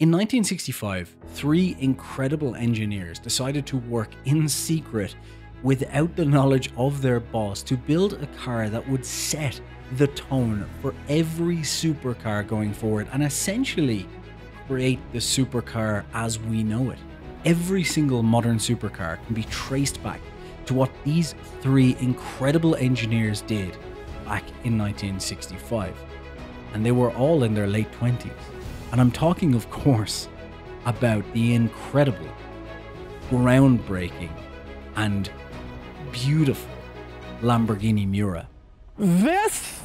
In 1965, three incredible engineers decided to work in secret without the knowledge of their boss to build a car that would set the tone for every supercar going forward and essentially create the supercar as we know it. Every single modern supercar can be traced back to what these three incredible engineers did back in 1965. And they were all in their late 20s. And I'm talking, of course, about the incredible, groundbreaking, and beautiful Lamborghini Miura. This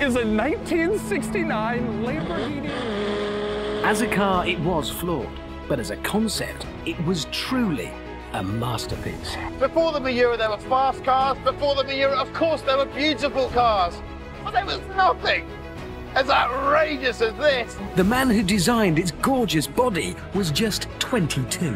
is a 1969 Lamborghini. As a car, it was flawed, but as a concept, it was truly a masterpiece. Before the Miura, there were fast cars. Before the Miura, of course, there were beautiful cars. But there was nothing as outrageous as this. The man who designed its gorgeous body was just 22.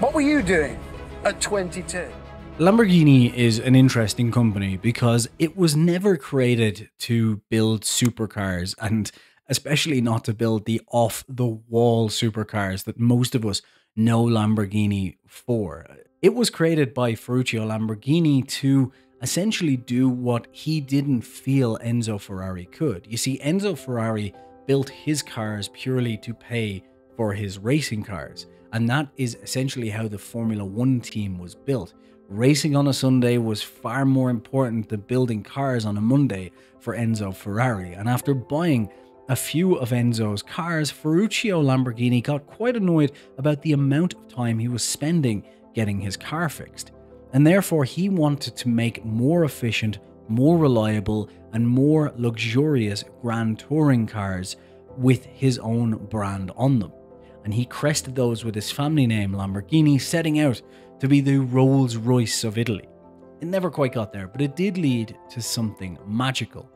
What were you doing at 22? Lamborghini is an interesting company because it was never created to build supercars and especially not to build the off the wall supercars that most of us know Lamborghini for. It was created by Ferruccio Lamborghini to essentially do what he didn't feel Enzo Ferrari could. You see, Enzo Ferrari built his cars purely to pay for his racing cars, and that is essentially how the Formula One team was built. Racing on a Sunday was far more important than building cars on a Monday for Enzo Ferrari, and after buying a few of Enzo's cars, Ferruccio Lamborghini got quite annoyed about the amount of time he was spending getting his car fixed, and therefore he wanted to make more efficient, more reliable, and more luxurious Grand Touring cars with his own brand on them. And he crested those with his family name Lamborghini, setting out to be the Rolls Royce of Italy. It never quite got there, but it did lead to something magical.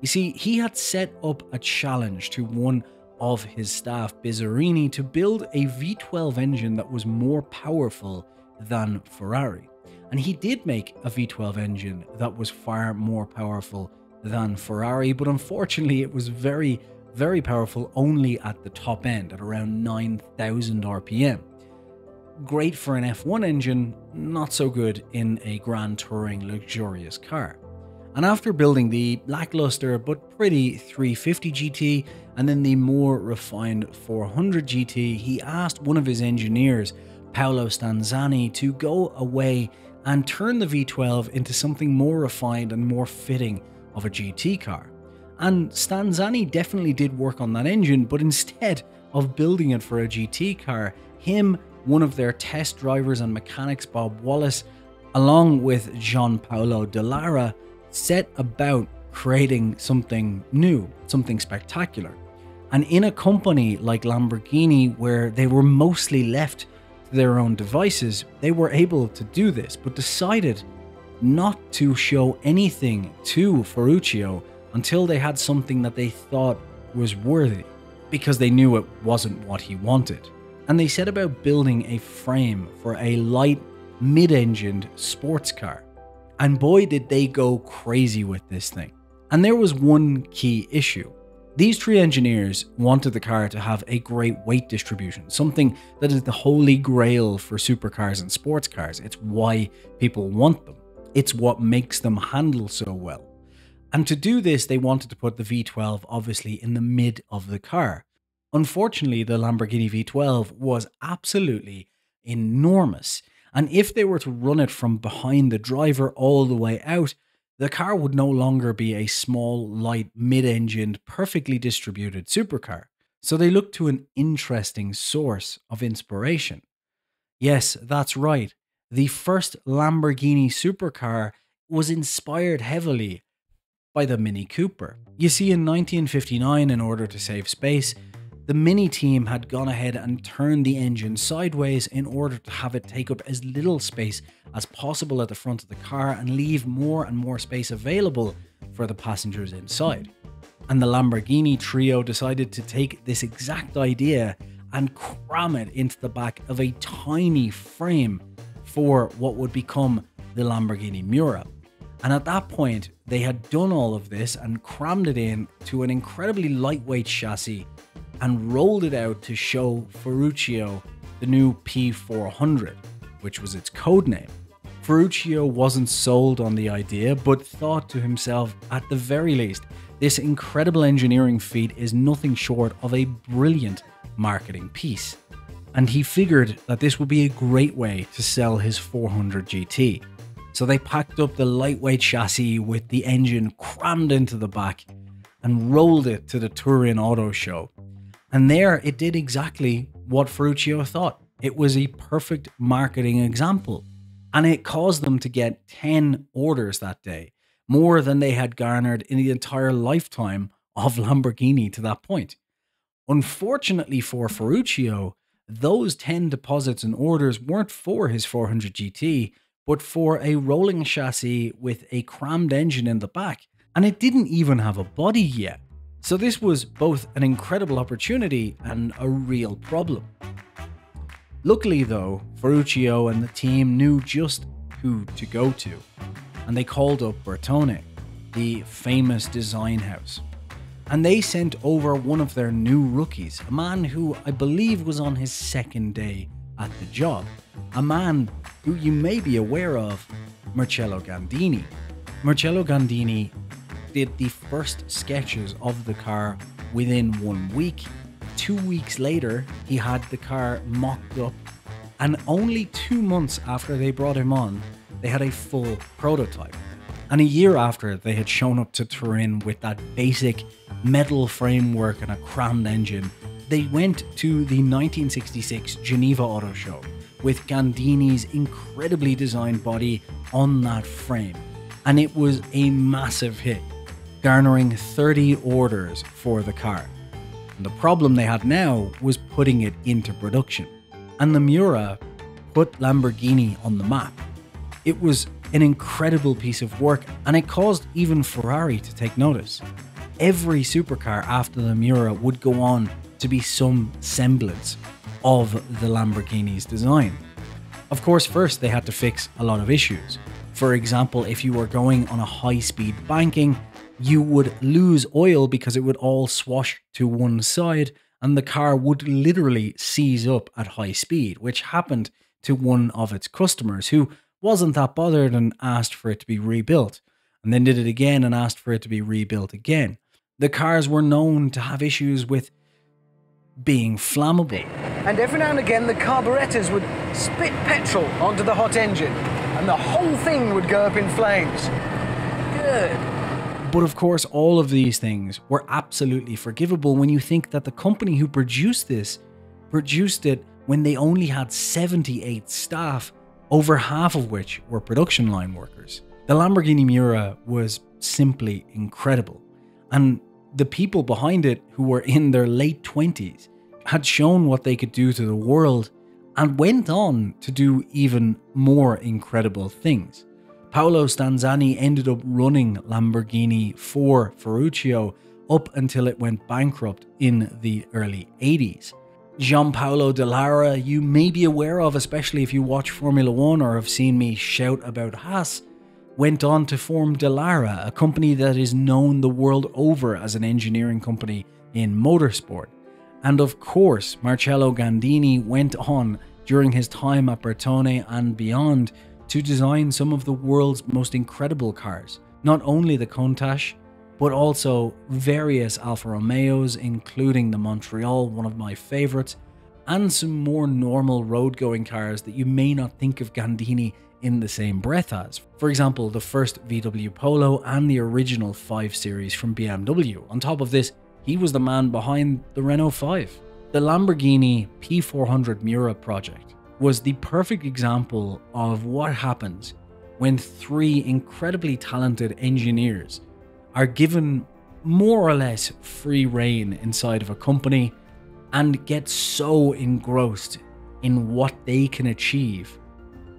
You see, he had set up a challenge to one of his staff, Bizzarrini, to build a V12 engine that was more powerful than Ferrari. And he did make a V12 engine that was far more powerful than Ferrari, but unfortunately, it was very, very powerful only at the top end at around 9,000 RPM great for an F1 engine, not so good in a Grand Touring luxurious car. And after building the lackluster but pretty 350 GT and then the more refined 400 GT, he asked one of his engineers, Paolo Stanzani, to go away and turn the V12 into something more refined and more fitting of a GT car. And Stanzani definitely did work on that engine, but instead of building it for a GT car, him one of their test drivers and mechanics, Bob Wallace, along with Gianpaolo Dallara, set about creating something new, something spectacular. And in a company like Lamborghini, where they were mostly left their own devices, they were able to do this, but decided not to show anything to Ferruccio until they had something that they thought was worthy, because they knew it wasn't what he wanted and they set about building a frame for a light, mid engined sports car. And boy, did they go crazy with this thing. And there was one key issue. These three engineers wanted the car to have a great weight distribution, something that is the holy grail for supercars and sports cars. It's why people want them, it's what makes them handle so well. And to do this, they wanted to put the V12 obviously in the mid of the car. Unfortunately, the Lamborghini V12 was absolutely enormous, and if they were to run it from behind the driver all the way out, the car would no longer be a small, light, mid engined, perfectly distributed supercar. So they looked to an interesting source of inspiration. Yes, that's right. The first Lamborghini supercar was inspired heavily by the Mini Cooper. You see, in 1959, in order to save space, the Mini team had gone ahead and turned the engine sideways in order to have it take up as little space as possible at the front of the car and leave more and more space available for the passengers inside. And the Lamborghini trio decided to take this exact idea and cram it into the back of a tiny frame for what would become the Lamborghini Miura. And at that point, they had done all of this and crammed it in to an incredibly lightweight chassis and rolled it out to show Ferruccio the new P400, which was its code name. Ferruccio wasn't sold on the idea, but thought to himself, at the very least, this incredible engineering feat is nothing short of a brilliant marketing piece. And he figured that this would be a great way to sell his 400 GT. So they packed up the lightweight chassis with the engine crammed into the back and rolled it to the Turin Auto Show. And there it did exactly what Ferruccio thought. It was a perfect marketing example. And it caused them to get 10 orders that day, more than they had garnered in the entire lifetime of Lamborghini to that point. Unfortunately for Ferruccio, those 10 deposits and orders weren't for his 400 GT, but for a rolling chassis with a crammed engine in the back, and it didn't even have a body yet. So this was both an incredible opportunity and a real problem. Luckily, though, Ferruccio and the team knew just who to go to, and they called up Bertone, the famous design house. And they sent over one of their new rookies, a man who I believe was on his second day at the job, a man who you may be aware of, Marcello Gandini. Marcello Gandini did the first sketches of the car within one week. Two weeks later, he had the car mocked up, and only two months after they brought him on, they had a full prototype. And a year after they had shown up to Turin with that basic metal framework and a crammed engine, they went to the 1966 Geneva Auto Show with Gandini's incredibly designed body on that frame. And it was a massive hit, garnering 30 orders for the car. And the problem they had now was putting it into production. And the Miura put Lamborghini on the map. It was an incredible piece of work and it caused even Ferrari to take notice. Every supercar after the Miura would go on to be some semblance of the Lamborghini's design. Of course, first they had to fix a lot of issues. For example, if you were going on a high speed banking, you would lose oil because it would all swash to one side and the car would literally seize up at high speed, which happened to one of its customers who wasn't that bothered and asked for it to be rebuilt, and then did it again and asked for it to be rebuilt again. The cars were known to have issues with being flammable. And every now and again, the carburetors would spit petrol onto the hot engine, and the whole thing would go up in flames. Good. But of course, all of these things were absolutely forgivable when you think that the company who produced this produced it when they only had 78 staff, over half of which were production line workers. The Lamborghini Miura was simply incredible. And the people behind it, who were in their late 20s, had shown what they could do to the world and went on to do even more incredible things. Paolo Stanzani ended up running Lamborghini for Ferruccio up until it went bankrupt in the early 80s. Gianpaolo Dallara, you may be aware of, especially if you watch Formula One or have seen me shout about Haas, went on to form Dallara, a company that is known the world over as an engineering company in motorsport. And of course, Marcello Gandini went on during his time at Bertone and beyond to design some of the world's most incredible cars. Not only the Countach, but also various Alfa Romeos, including the Montreal, one of my favourites, and some more normal road going cars that you may not think of Gandini in the same breath as. For example, the first VW Polo and the original 5 Series from BMW. On top of this, he was the man behind the Renault 5. The Lamborghini P400 Miura project was the perfect example of what happens when three incredibly talented engineers are given more or less free reign inside of a company and get so engrossed in what they can achieve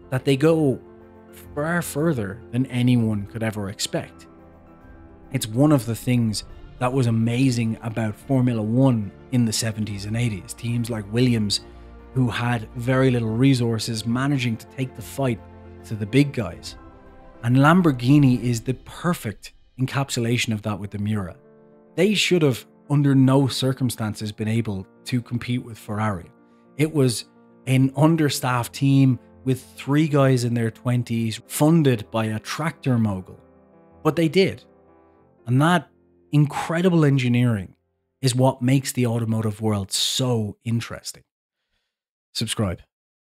that they go far further than anyone could ever expect. It's one of the things that was amazing about Formula One in the 70s and 80s. Teams like Williams, who had very little resources, managing to take the fight to the big guys. And Lamborghini is the perfect encapsulation of that with the Miura. They should have under no circumstances been able to compete with Ferrari. It was an understaffed team with three guys in their 20s, funded by a tractor mogul. But they did. And that incredible engineering is what makes the automotive world so interesting. Subscribe.